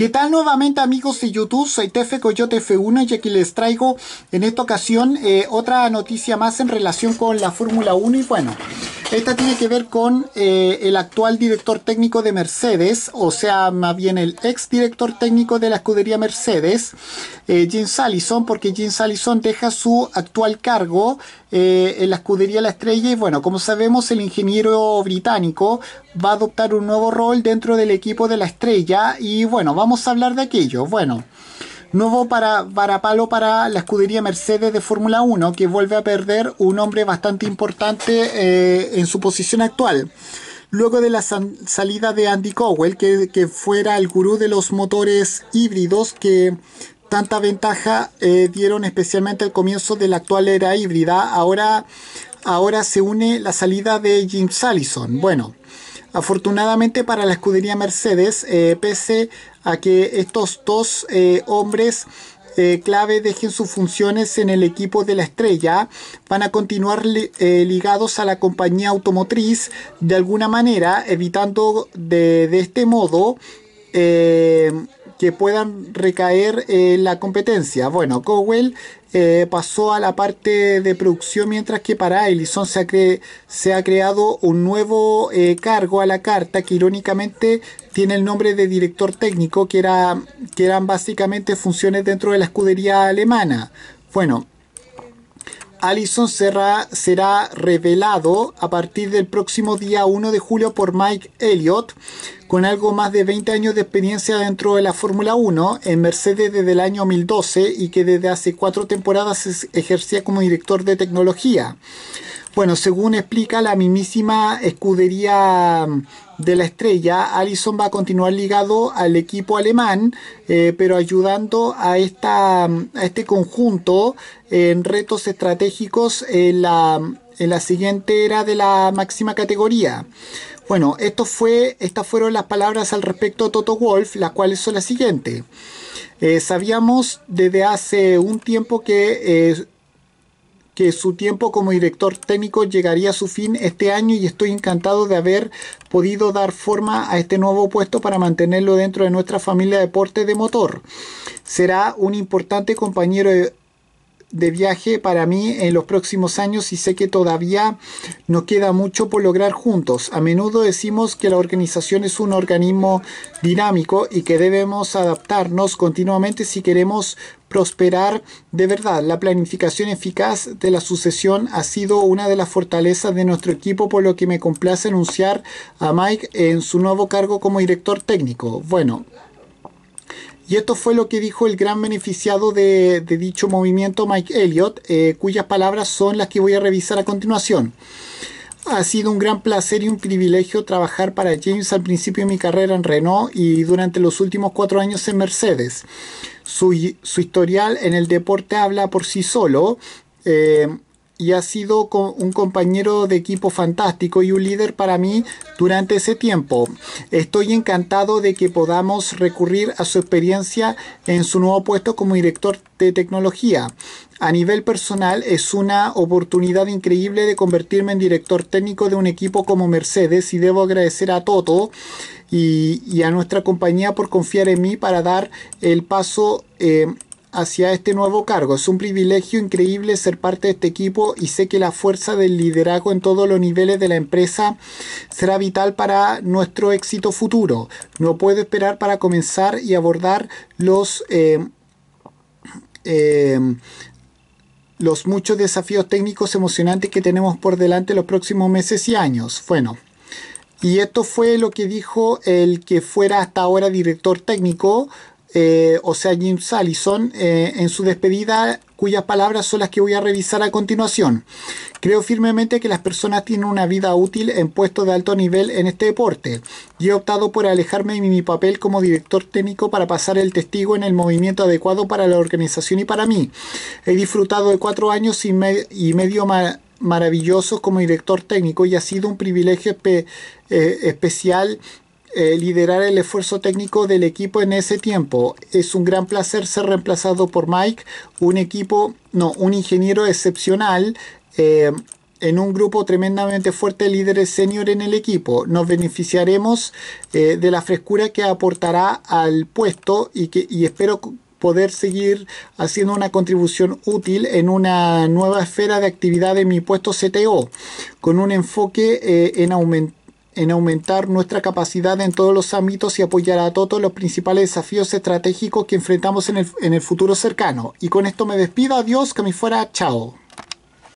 ¿Qué tal nuevamente amigos de YouTube? Soy Tefe Coyote F1 y aquí les traigo en esta ocasión eh, otra noticia más en relación con la Fórmula 1 y bueno, esta tiene que ver con eh, el actual director técnico de Mercedes, o sea, más bien el ex director técnico de la escudería Mercedes, eh, Jim Allison, porque Jim Allison deja su actual cargo eh, en la escudería La Estrella y bueno, como sabemos el ingeniero británico va a adoptar un nuevo rol dentro del equipo de La Estrella y bueno, vamos a hablar de aquello. Bueno, nuevo para, para palo para la escudería Mercedes de Fórmula 1 que vuelve a perder un hombre bastante importante eh, en su posición actual. Luego de la salida de Andy Cowell, que, que fuera el gurú de los motores híbridos que tanta ventaja eh, dieron especialmente al comienzo de la actual era híbrida. Ahora, ahora se une la salida de Jim Allison. Bueno, afortunadamente para la escudería Mercedes, eh, pese a que estos dos eh, hombres clave dejen sus funciones en el equipo de la estrella, van a continuar ligados a la compañía automotriz de alguna manera, evitando de, de este modo que puedan recaer en la competencia. Bueno, Cowell eh, pasó a la parte de producción mientras que para Ellison se ha, se ha creado un nuevo eh, cargo a la carta que irónicamente tiene el nombre de director técnico que, era, que eran básicamente funciones dentro de la escudería alemana. Bueno, Allison será, será, revelado a partir del próximo día 1 de julio por Mike Elliott, con algo más de 20 años de experiencia dentro de la Fórmula 1 en Mercedes desde el año 2012 y que desde hace cuatro temporadas ejercía como director de tecnología. Bueno, según explica la mismísima escudería de la estrella, Allison va a continuar ligado al equipo alemán, eh, pero ayudando a, esta, a este conjunto en retos estratégicos en la, en la siguiente era de la máxima categoría. Bueno, esto fue, estas fueron las palabras al respecto de Toto Wolf, las cuales son las siguientes. Eh, sabíamos desde hace un tiempo que eh, que su tiempo como director técnico llegaría a su fin este año y estoy encantado de haber podido dar forma a este nuevo puesto para mantenerlo dentro de nuestra familia de deporte de motor. Será un importante compañero de, de viaje para mí en los próximos años y sé que todavía nos queda mucho por lograr juntos. A menudo decimos que la organización es un organismo dinámico y que debemos adaptarnos continuamente si queremos prosperar de verdad. La planificación eficaz de la sucesión ha sido una de las fortalezas de nuestro equipo, por lo que me complace anunciar a Mike en su nuevo cargo como director técnico. Bueno, y esto fue lo que dijo el gran beneficiado de, dicho movimiento, Mike Elliott, eh, cuyas palabras son las que voy a revisar a continuación. Ha sido un gran placer y un privilegio trabajar para James al principio de mi carrera en Renault y durante los últimos cuatro años en Mercedes. Su, historial en el deporte habla por sí solo. Eh, y ha sido un compañero de equipo fantástico y un líder para mí durante ese tiempo. Estoy encantado de que podamos recurrir a su experiencia en su nuevo puesto como director de tecnología. A nivel personal es una oportunidad increíble de convertirme en director técnico de un equipo como Mercedes y debo agradecer a Toto y, a nuestra compañía por confiar en mí para dar el paso. Eh, hacia este nuevo cargo. Es un privilegio increíble ser parte de este equipo y sé que la fuerza del liderazgo en todos los niveles de la empresa será vital para nuestro éxito futuro. No puedo esperar para comenzar y abordar los... Eh, eh, los muchos desafíos técnicos emocionantes que tenemos por delante los próximos meses y años. Bueno, y esto fue lo que dijo el que fuera hasta ahora director técnico eh, o sea, Jim Allison, eh, en su despedida, cuyas palabras son las que voy a revisar a continuación. Creo firmemente que las personas tienen una vida útil en puestos de alto nivel en este deporte y he optado por alejarme de mi papel como director técnico para pasar el testigo en el movimiento adecuado para la organización y para mí. He disfrutado de cuatro años y, medio maravillosos como director técnico y ha sido un privilegio eh, especial eh, liderar el esfuerzo técnico del equipo en ese tiempo. Es un gran placer ser reemplazado por Mike, un equipo, no, un ingeniero excepcional. Eh, en un grupo tremendamente fuerte de líderes senior en el equipo. Nos beneficiaremos eh, de la frescura que aportará al puesto y, que, y espero poder seguir haciendo una contribución útil en una nueva esfera de actividad de mi puesto CTO, con un enfoque en aumentar en aumentar nuestra capacidad en todos los ámbitos y apoyar a todos los principales desafíos estratégicos que enfrentamos en el, en el futuro cercano. Y con esto me despido, adiós, que me fuera, chao.